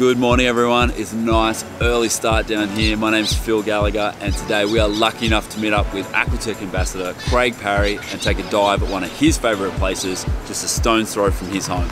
Good morning, everyone. It's a nice early start down here. My name is Phil Gallagher, and today we are lucky enough to meet up with Aquatech Ambassador Craig Parry and take a dive at one of his favourite places, just a stone's throw from his home.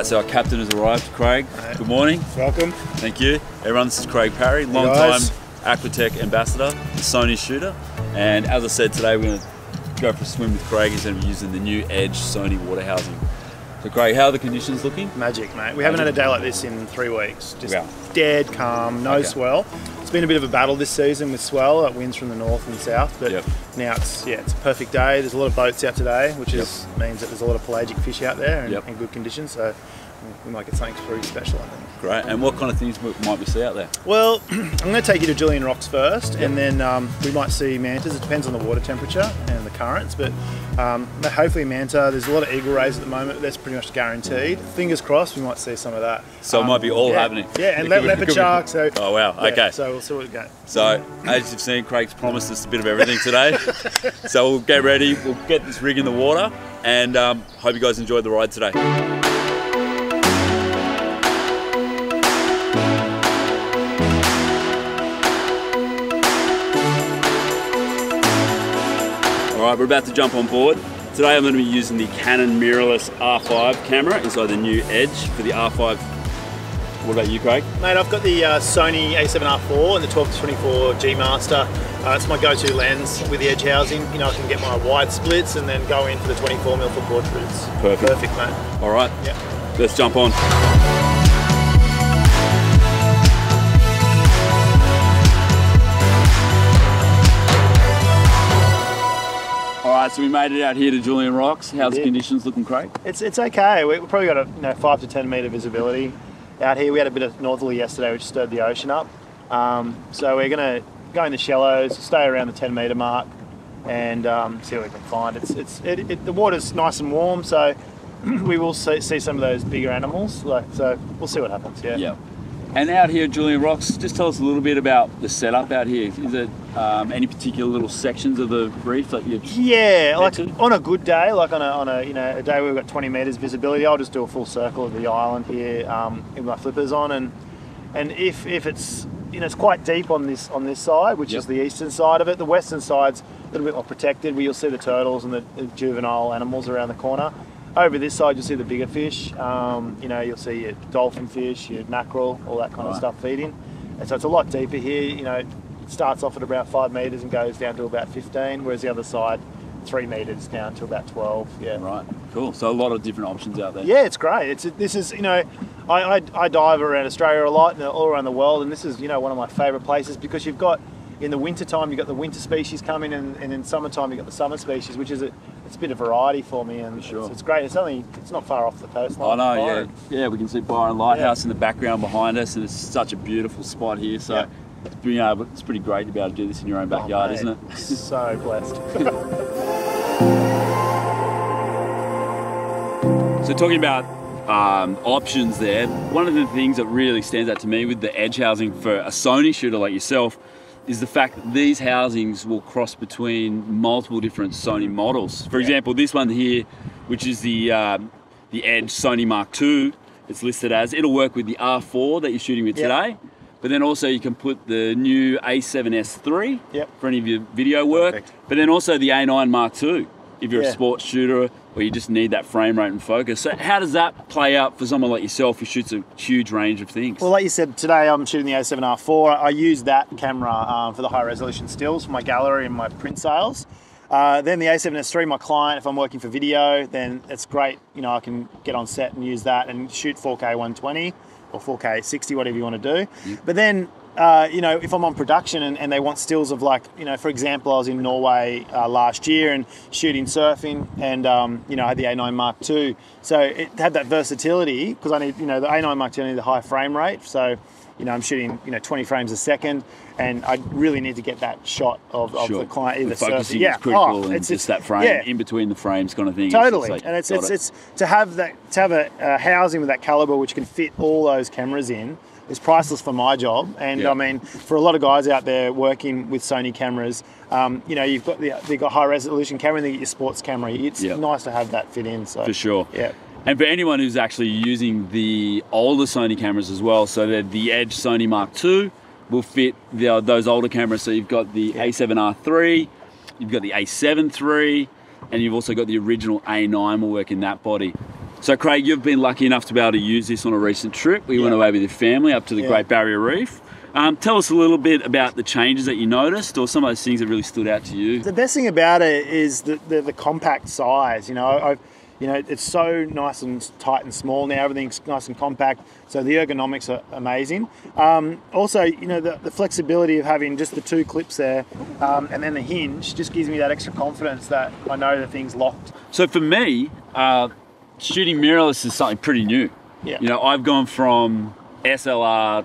Right, so our captain has arrived, Craig. Good morning. Welcome. Thank you. Everyone, this is Craig Parry, long time. Aquatech ambassador, the Sony shooter. And as I said today, we're going to go for a swim with Craig. He's going to be using the new Edge Sony water housing. So, great. how are the conditions looking? Magic, mate. We haven't had a day like this in three weeks. Just Yeah. dead calm, no Okay. swell. It's been a bit of a battle this season with swell, like winds from the north and south. But Yep. now it's yeah, it's a perfect day. There's a lot of boats out today, which is means that there's a lot of pelagic fish out there and Yep. in good conditions. So we might get something pretty special, I think. Great. And what kind of things might we see out there? Well, I'm going to take you to Julian Rocks first, and then um, we might see mantas. It depends on the water temperature and the currents, but um, hopefully manta. There's a lot of eagle rays at the moment. but That's pretty much guaranteed. Fingers crossed, we might see some of that. So it might be all yeah. happening. Yeah, and le- leopard shark. So Oh, wow. yeah, Okay. So we'll see what we go. So, as you've seen, Craig's promised us a bit of everything today. so, we'll get ready, we'll get this rig in the water, and um, hope you guys enjoyed the ride today. All right, we're about to jump on board. Today I'm going to be using the Canon mirrorless R5 camera inside the new Edge for the R5. What about you, Craig? Mate, I've got the uh, Sony A7R4 and the 12-24G Master. Uh, it's my go-to lens with the edge housing. You know, I can get my wide splits and then go in for the 24 mm for portraits. Perfect. Perfect, mate. All right, Yeah. let's jump on. All right, so we made it out here to Julian Rocks. How's the conditions looking, Craig? It's it's okay. We- We've probably got a you know five to ten meter visibility out here. We had a bit of northerly yesterday, which stirred the ocean up. Um, so we're gonna go in the shallows, stay around the ten meter mark, and um, see what we can find. It's it's it, it, the water's nice and warm, so we will see, see some of those bigger animals. Like so, we'll see what happens. Yeah. Yeah. And out here Julian Rocks, just tell us a little bit about the setup out here. Is it um, any particular little sections of the reef that you? Yeah, like on a good day, like on a, on a you know a day where we've got 20 meters visibility, I'll just do a full circle of the island here um, with my flippers on, and and if if it's you know it's quite deep on this on this side, which is the eastern side of it. The western side's a little bit more protected, where you'll see the turtles and the, the juvenile animals around the corner. Over this side, you'll see the bigger fish. Um, you know, you'll see your dolphin fish, your mackerel, all that kind of Right. stuff feeding. And so it's a lot deeper here. You know, it starts off at about five meters and goes down to about 15, whereas the other side, three meters down to about 12. Yeah. Right. Cool. So a lot of different options out there. Yeah, it's great. It's this is you know, I, I, I dive around Australia a lot and all around the world, and this is you know one of my favourite places because you've got in the winter time you've got the winter species coming, and, and in summertime you've got the summer species, which is a it's a bit of variety for me, and sure. it's, it's great. It's only it's not far off the coast. I know, yeah, yeah. We can see Byron Lighthouse in the background behind us, and it's such a beautiful spot here. So Yeah. it's, being able, it's pretty great to be able to do this in your own backyard, isn't it? so blessed. So talking about um, options there, one of the things that really stands out to me with the edge housing for a Sony shooter like yourself is the fact that these housings will cross between multiple different Sony models. For example, this one here, which is the um, the Edge Sony Mark II, it's listed as. It'll work with the R4 that you're shooting with Yep. today. But then also you can put the new A7S III Yep. for any of your video work. Perfect. But then also the A9 Mark II if you're a sports shooter or you just need that frame rate and focus. So how does that play out for someone like yourself who shoots a huge range of things? Well, like you said, today I'm shooting the A7R4. I use that camera um, for the high resolution stills for my gallery and my print sales. Uh, then the A7S III, my client, if I'm working for video, then it's great. You know, I can get on set and use that and shoot 4K 120 or 4K 60, whatever you want to do. But then uh, you know, if I'm on production and, and they want stills of like, you know, for example, I was in Norway uh, last year and shooting surfing, and um, you know, I had the A9 Mark II, so it had that versatility because I need, you know, the A9 Mark II needed a high frame rate, so you know, I'm shooting, you know, 20 frames a second, and I really need to get that shot of, of Sure. the client either the focusing surfing. Yeah, is critical oh, and it's just that frame yeah. in between the frames kind of thing. Totally, just like, and it's it's, it. it's to have that to have a, a housing with that caliber which can fit all those cameras in is priceless for my job. And Yeah. I mean, for a lot of guys out there working with Sony cameras, um, you know, you've got the they've got high resolution camera, and they get your sports camera. It's Yeah. nice to have that fit in. So for sure. yeah. And for anyone who's actually using the older Sony cameras as well, so that the Edge Sony Mark II will fit the, those older cameras. So you've got the A7R3, you've got the A7 III, and you've also got the original A9 will work in that body. So Craig, you've been lucky enough to be able to use this on a recent trip. We went away with your family up to the Yeah. Great Barrier Reef. Um, tell us a little bit about the changes that you noticed, or some of those things that really stood out to you. The best thing about it is the, the, the compact size. You know, I've, you know, it's so nice and tight and small now. Everything's nice and compact. So the ergonomics are amazing. Um, also, you know, the, the flexibility of having just the two clips there um, and then the hinge just gives me that extra confidence that I know the thing's locked. So for me, uh, shooting mirrorless is something pretty new. Yeah. You know, I've gone from SLR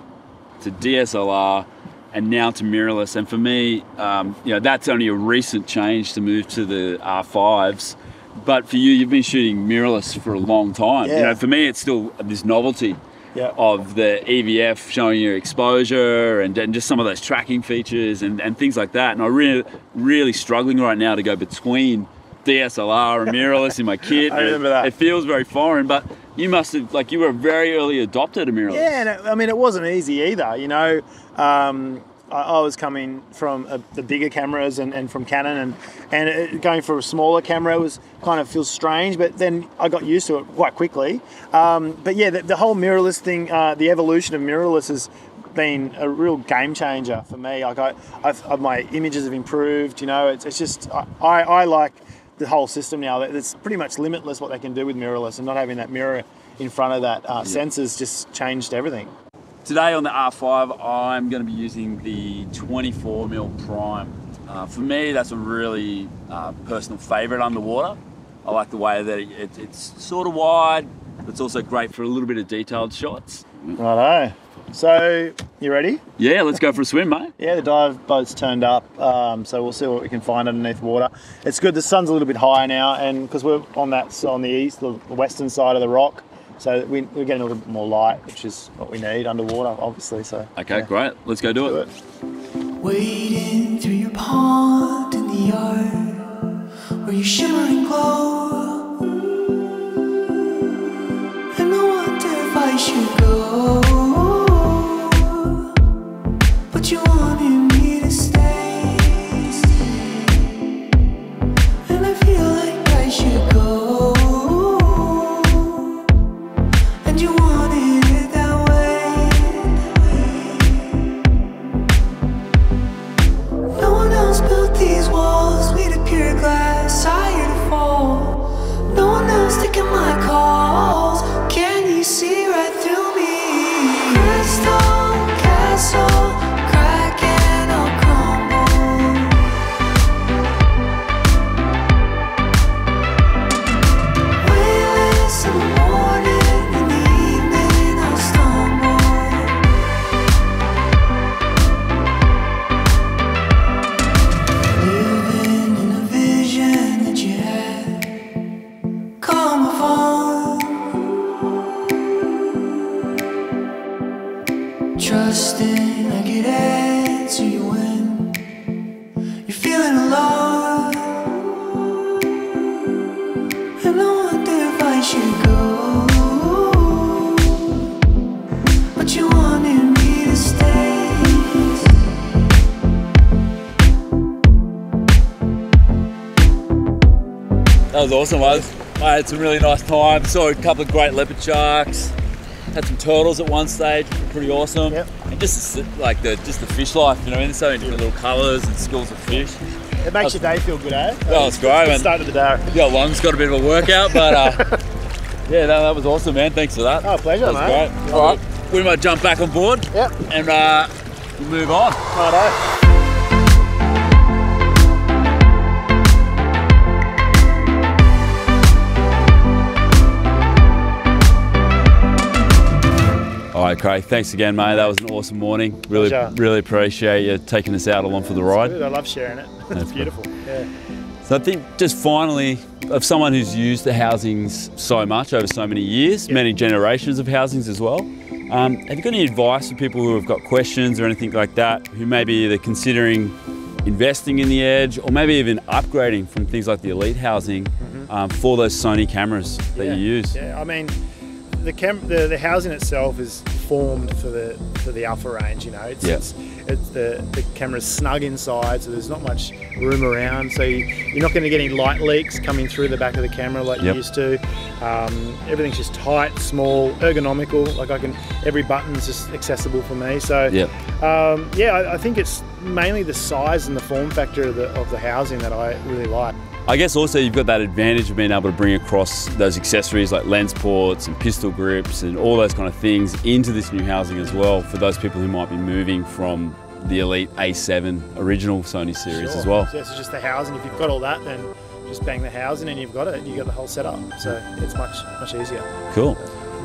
to DSLR and now to mirrorless. And for me, um, you know, that's only a recent change to move to the R5s. But for you, you've been shooting mirrorless for a long time. Yeah. You know, for me, it's still this novelty Yeah. of the EVF showing your exposure and, and just some of those tracking features and, and things like that. And I'm really, really struggling right now to go between DSLR and mirrorless in my kit. I remember it, that. It feels very foreign, but you must have, like, you were a very early adopter to mirrorless. Yeah, and it, I mean, it wasn't easy either. You know, um, I, I was coming from uh the bigger cameras and, and from Canon, and and it, going for a smaller camera was kind of feels strange. But then I got used to it quite quickly. Um, but yeah, the, the whole mirrorless thing, uh, the evolution of mirrorless has been a real game changer for me. Like I, I've, uh, my images have improved. You know, it's, it's just I, I, I like the whole system now. It's pretty much limitless what they can do with mirrorless, and not having that mirror in front of that uh, sensors just changed everything. Today on the R5, I'm going to be using the 24mm prime. Uh, for me, that's a really uh, personal favorite underwater. I like the way that it, it, it's sort of wide, but it's also great for a little bit of detailed shots. Righto. So, you ready? Yeah, let's go for a swim, mate. Yeah, the dive boat's turned up, um, so we'll see what we can find underneath water. It's good. The sun's a little bit higher now, and because we're on that on the east, the western side of the rock, so we, we're getting a little bit more light, which is what we need underwater, obviously. So Okay, yeah. great. Let's go do Do it. it. Wading through your pond in the yard where you shimmer and glow. That was awesome, was. I had some really nice time. Saw a couple of great leopard sharks. Had some turtles at one stage, pretty awesome. Yep. And just the- like the just the fish life, you know, there's so many different little colours and schools of fish. It makes your day feel good, eh? Oh, it's great, man. Start of the day. Yeah, lungs got a bit of a workout, but uh, yeah, that, that was awesome, man. Thanks for that. Oh, pleasure, that was mate. great. All right, we might jump back on board Yep. and uh, we'll move on. Righto. All right, Craig. Thanks again, mate. That was an awesome morning. Really, Pleasure. really appreciate you taking us out along for the ride. Good. I love sharing it. it's beautiful. Yeah. So I think just finally, of someone who's used the housings so much over so many years, many generations of housings as well, um, have you got any advice for people who have got questions or anything like that, who may be either considering investing in the Edge or maybe even upgrading from things like the Elite housing um, for those Sony cameras that Mm-hmm. yeah. you use? Yeah. I mean, the cam the, the housing itself is formed for the for the alpha range. You know, it's, Yeah. it's, it's the the camera's snug inside, so there's not much room around. So you, you're not going to get any light leaks coming through the back of the camera like Yep. you used to. Um, everything's just tight, small, ergonomical. Like I can, every button's just accessible for me. So Yep. um, yeah, I, I think it's mainly the size and the form factor of the, of the housing that I really like. I guess also you've got that advantage of being able to bring across those accessories like lens ports and pistol grips and all those kind of things into this new housing as well for those people who might be moving from the Elite A7 original Sony series Sure. as well. So it's just the housing. If you've got all that, then just bang the housing and you've got it. You've got the whole setup. So it's much much easier. Cool.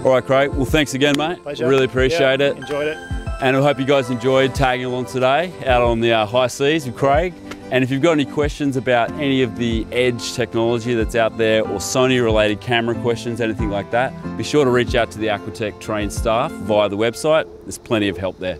All right, Craig. Well, thanks again, mate. Pleasure. Really appreciate Yeah, it. Enjoyed it. And I hope you guys enjoyed tagging along today out on the uh, high seas with Craig. And if you've got any questions about any of the Edge technology that's out there or Sony related camera questions, anything like that, be sure to reach out to the Aquatech trained staff via the website. There's plenty of help there.